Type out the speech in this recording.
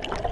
you